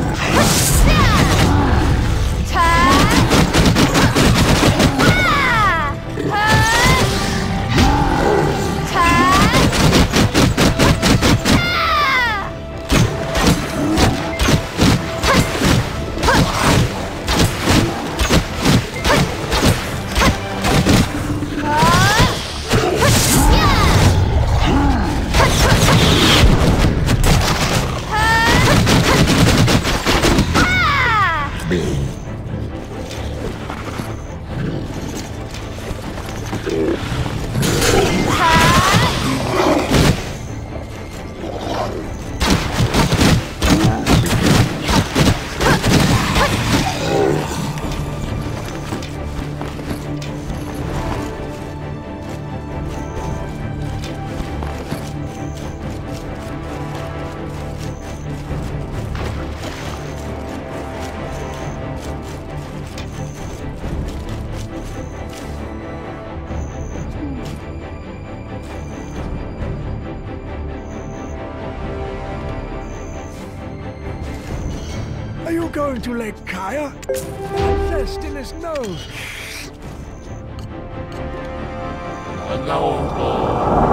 Ha! Are you going to let Kaya? Zest in his nose. No.